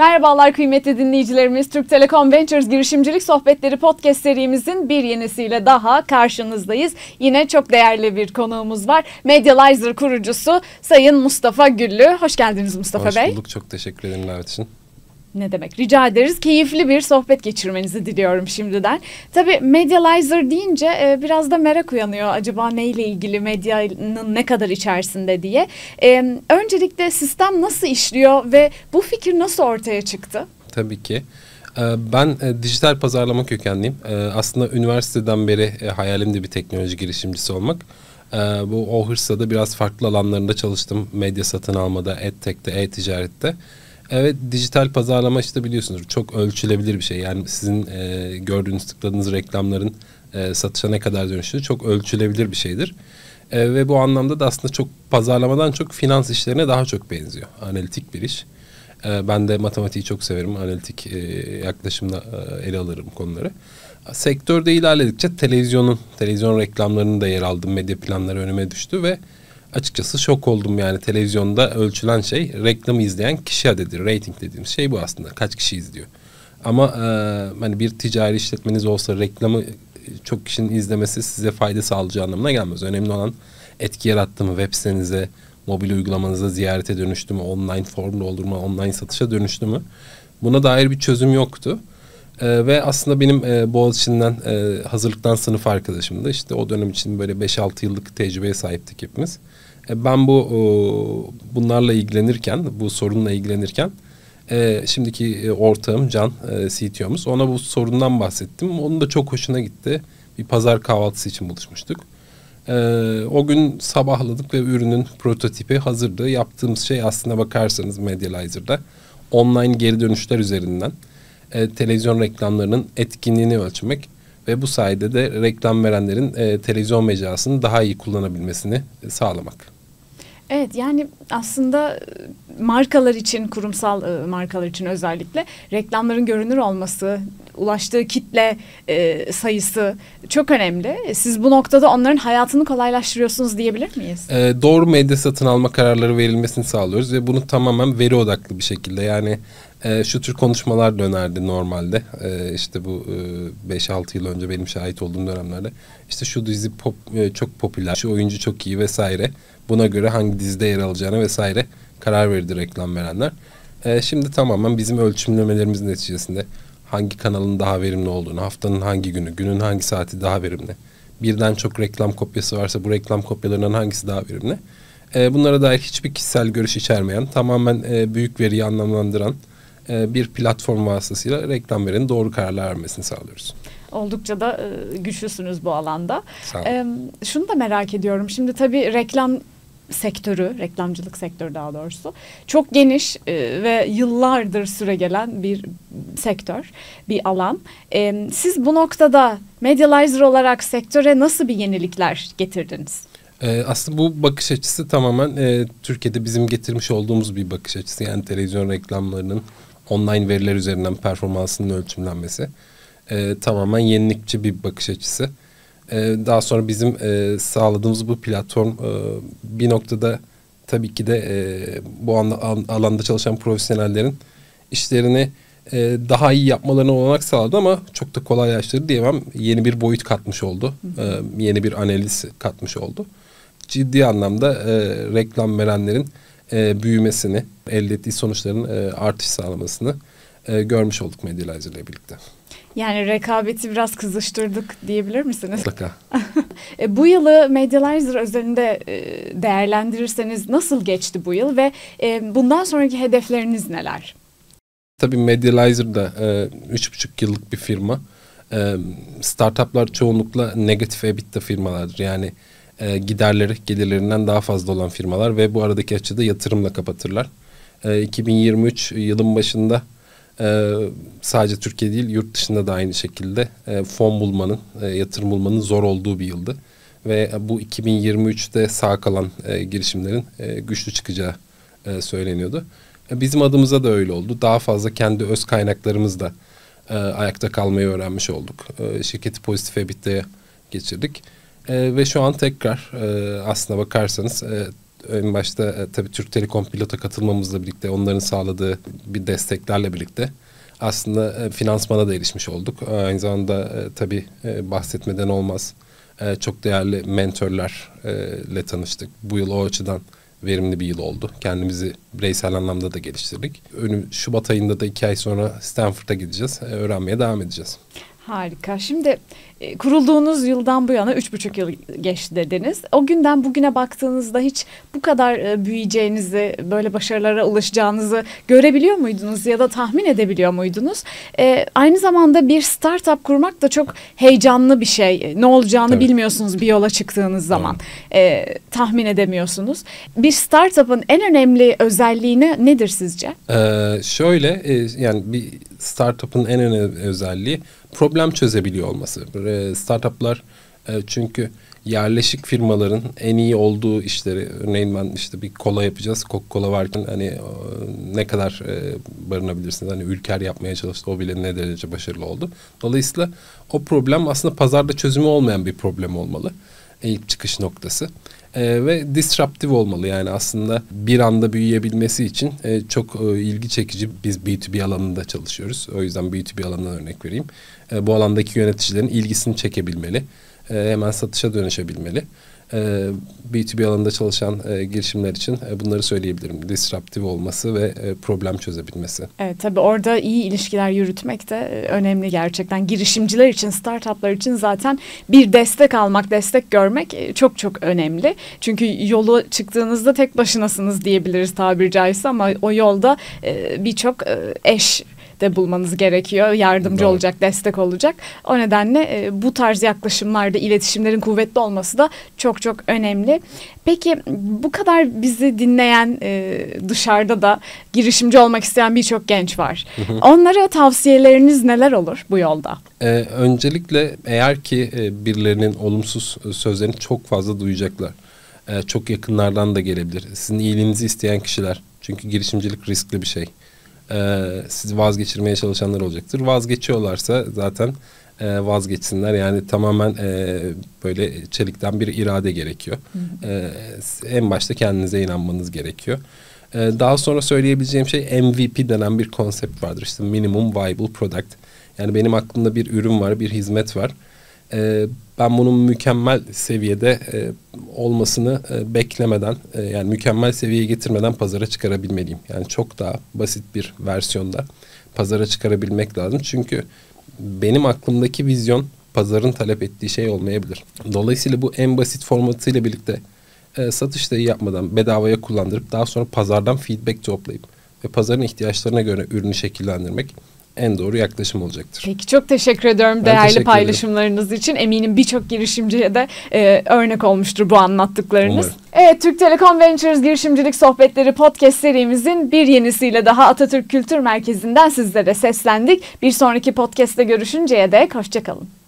Merhabalar kıymetli dinleyicilerimiz. Türk Telekom Ventures Girişimcilik Sohbetleri podcast serimizin bir yenisiyle daha karşınızdayız. Yine çok değerli bir konuğumuz var. Medializer kurucusu Sayın Mustafa Güllü. Hoş geldiniz Mustafa Hoş Bey. Hoş bulduk. Çok teşekkür ederim davet için. Ne demek rica ederiz. Keyifli bir sohbet geçirmenizi diliyorum şimdiden. Tabii Medializer deyince e, biraz da merak uyanıyor. Acaba neyle ilgili medyanın ne kadar içerisinde diye. E, öncelikle sistem nasıl işliyor ve bu fikir nasıl ortaya çıktı? Tabii ki. Ee, ben e, dijital pazarlama kökenliyim. Ee, aslında üniversiteden beri e, hayalim de bir teknoloji girişimcisi olmak. Bu o hırsla da biraz farklı alanlarında çalıştım. Medya satın almada, edtech'te, e-ticarette. Evet dijital pazarlama işte biliyorsunuz çok ölçülebilir bir şey. Yani sizin e, gördüğünüz tıkladığınız reklamların e, satışa ne kadar dönüştüğü çok ölçülebilir bir şeydir. E, ve bu anlamda da aslında çok pazarlamadan çok finans işlerine daha çok benziyor. Analitik bir iş. E, ben de matematiği çok severim. Analitik e, yaklaşımla e, ele alırım konuları. Sektörde ilerledikçe televizyonun, televizyon reklamlarının da yer aldım. Medya planları önüme düştü ve açıkçası şok oldum yani televizyonda ölçülen şey reklamı izleyen kişi adedi rating dediğimiz şey bu aslında kaç kişi izliyor. Ama e, hani bir ticari işletmeniz olsa reklamı çok kişinin izlemesi size fayda sağlayacağı anlamına gelmez. Önemli olan etki yarattı mı web sitenize, mobil uygulamanıza ziyarete dönüştü mü, online form doldurma, online satışa dönüştü mü? Buna dair bir çözüm yoktu. Ee, ve aslında benim e, Boğaziçi'nden e, hazırlıktan sınıf arkadaşımdı. İşte o dönem için böyle 5-6 yıllık tecrübeye sahiptik hepimiz. E, ben bu o, bunlarla ilgilenirken, bu sorunla ilgilenirken e, şimdiki e, ortağım Can, e, CTO'muz ona bu sorundan bahsettim. Onun da çok hoşuna gitti. Bir pazar kahvaltısı için buluşmuştuk. E, o gün sabahladık ve ürünün prototipi hazırdı. Yaptığımız şey aslında bakarsanız Medializer'da online geri dönüşler üzerinden e, televizyon reklamlarının etkinliğini ölçmek ve bu sayede de reklam verenlerin e, televizyon mecrasını daha iyi kullanabilmesini e, sağlamak. Evet yani aslında e, markalar için kurumsal e, markalar için özellikle reklamların görünür olması, ulaştığı kitle e, sayısı çok önemli. Siz bu noktada onların hayatını kolaylaştırıyorsunuz diyebilir miyiz? E, doğru medya satın alma kararları verilmesini sağlıyoruz ve bunu tamamen veri odaklı bir şekilde yani e, şu tür konuşmalar dönerdi normalde. E, işte bu e, 5-6 yıl önce benim şahit olduğum dönemlerde. İşte şu dizi pop, e, çok popüler, şu oyuncu çok iyi vesaire. Buna göre hangi dizide yer alacağına vesaire karar verirdi reklam verenler. E, şimdi tamamen bizim ölçümlemelerimizin neticesinde hangi kanalın daha verimli olduğunu, haftanın hangi günü, günün hangi saati daha verimli. Birden çok reklam kopyası varsa bu reklam kopyalarından hangisi daha verimli? E, bunlara dair hiçbir kişisel görüş içermeyen, tamamen e, büyük veriyi anlamlandıran e, bir platform vasıtasıyla reklam verenin doğru kararlar vermesini sağlıyoruz. Oldukça da e, güçlüsünüz bu alanda. Sağ olun. E, şunu da merak ediyorum. Şimdi tabii reklam sektörü, reklamcılık sektörü daha doğrusu çok geniş e, ve yıllardır süre gelen bir sektör, bir alan. E, siz bu noktada Medializer olarak sektöre nasıl bir yenilikler getirdiniz? Aslında bu bakış açısı tamamen e, Türkiye'de bizim getirmiş olduğumuz bir bakış açısı. Yani televizyon reklamlarının online veriler üzerinden performansının ölçümlenmesi. E, tamamen yenilikçi bir bakış açısı. E, daha sonra bizim e, sağladığımız bu platform e, bir noktada tabii ki de e, bu anda, alanda çalışan profesyonellerin işlerini e, daha iyi yapmalarına olanak sağladı ama çok da kolaylaştırdı diyemem. Yeni bir boyut katmış oldu. E, yeni bir analiz katmış oldu. Ciddi anlamda e, reklam verenlerin e, büyümesini, elde ettiği sonuçların e, artış sağlamasını e, görmüş olduk Medializer ile birlikte. Yani rekabeti biraz kızıştırdık diyebilir misiniz? Mutlaka. e, bu yılı Medializer özelinde e, değerlendirirseniz nasıl geçti bu yıl ve e, bundan sonraki hedefleriniz neler? Tabii Medializer da e, üç buçuk yıllık bir firma. E, startuplar çoğunlukla negatif EBITDA firmalardır. Yani e, giderleri gelirlerinden daha fazla olan firmalar ve bu aradaki açıda yatırımla kapatırlar. E, 2023 yılın başında e, sadece Türkiye değil yurt dışında da aynı şekilde e, fon bulmanın, e, yatırım bulmanın zor olduğu bir yıldı. Ve bu 2023'te sağ kalan e, girişimlerin e, güçlü çıkacağı e, söyleniyordu. E, bizim adımıza da öyle oldu. Daha fazla kendi öz kaynaklarımızla e, ayakta kalmayı öğrenmiş olduk. E, şirketi pozitif EBITDA'ya geçirdik. E, ve şu an tekrar e, aslına bakarsanız e, en başta e, tabii Türk Telekom pilota katılmamızla birlikte onların sağladığı bir desteklerle birlikte aslında e, finansmana da erişmiş olduk. Aynı zamanda e, tabii e, bahsetmeden olmaz. E, çok değerli mentorlarla tanıştık. Bu yıl o açıdan verimli bir yıl oldu. Kendimizi bireysel anlamda da geliştirdik. Önüm Şubat ayında da iki ay sonra Stanford'a gideceğiz. E, öğrenmeye devam edeceğiz. Harika. Şimdi e, kurulduğunuz yıldan bu yana üç buçuk yıl geçti dediniz. O günden bugüne baktığınızda hiç bu kadar e, büyüyeceğinizi, böyle başarılara ulaşacağınızı görebiliyor muydunuz ya da tahmin edebiliyor muydunuz? E, aynı zamanda bir startup kurmak da çok heyecanlı bir şey. Ne olacağını Tabii. bilmiyorsunuz bir yola çıktığınız zaman. E, tahmin edemiyorsunuz. Bir startup'ın en önemli özelliği nedir sizce? Ee, şöyle e, yani bir startup'ın en önemli özelliği problem çözebiliyor olması. Startuplar e, çünkü yerleşik firmaların en iyi olduğu işleri örneğin ben işte bir kola yapacağız Coca-Cola varken hani ne kadar e, barınabilirsiniz hani ülker yapmaya çalıştı o bile ne derece başarılı oldu. Dolayısıyla o problem aslında pazarda çözümü olmayan bir problem olmalı. İlk çıkış noktası e, ve disruptive olmalı. Yani aslında bir anda büyüyebilmesi için e, çok e, ilgi çekici biz B2B alanında çalışıyoruz. O yüzden B2B alanından örnek vereyim. E, bu alandaki yöneticilerin ilgisini çekebilmeli. E, hemen satışa dönüşebilmeli e, B2B alanında çalışan e, girişimler için e, bunları söyleyebilirim. Disruptive olması ve e, problem çözebilmesi. Evet tabii orada iyi ilişkiler yürütmek de e, önemli gerçekten. Girişimciler için, startuplar için zaten bir destek almak, destek görmek e, çok çok önemli. Çünkü yolu çıktığınızda tek başınasınız diyebiliriz tabiri caizse ama o yolda e, birçok e, eş de bulmanız gerekiyor. Yardımcı Doğru. olacak, destek olacak. O nedenle e, bu tarz yaklaşımlarda iletişimlerin kuvvetli olması da çok çok önemli. Peki bu kadar bizi dinleyen e, dışarıda da girişimci olmak isteyen birçok genç var. Onlara tavsiyeleriniz neler olur bu yolda? Ee, öncelikle eğer ki e, birilerinin olumsuz sözlerini çok fazla duyacaklar. E, çok yakınlardan da gelebilir. Sizin iyiliğinizi isteyen kişiler. Çünkü girişimcilik riskli bir şey e, sizi vazgeçirmeye çalışanlar olacaktır. Vazgeçiyorlarsa zaten e, vazgeçsinler. Yani tamamen e, böyle çelikten bir irade gerekiyor. E, en başta kendinize inanmanız gerekiyor. E, daha sonra söyleyebileceğim şey MVP denen bir konsept vardır. İşte minimum viable product. Yani benim aklımda bir ürün var, bir hizmet var e, ben bunun mükemmel seviyede e, olmasını e, beklemeden e, yani mükemmel seviyeye getirmeden pazara çıkarabilmeliyim. Yani çok daha basit bir versiyonda pazara çıkarabilmek lazım. Çünkü benim aklımdaki vizyon pazarın talep ettiği şey olmayabilir. Dolayısıyla bu en basit formatıyla birlikte e, satış yapmadan bedavaya kullandırıp daha sonra pazardan feedback toplayıp ve pazarın ihtiyaçlarına göre ürünü şekillendirmek en doğru yaklaşım olacaktır. Peki çok teşekkür ediyorum ben değerli teşekkür paylaşımlarınız ederim. için. Eminim birçok girişimciye de e, örnek olmuştur bu anlattıklarınız. Umarım. Evet Türk Telekom Ventures Girişimcilik Sohbetleri podcast serimizin bir yenisiyle daha Atatürk Kültür Merkezi'nden sizlere seslendik. Bir sonraki podcast'te görüşünceye dek hoşçakalın.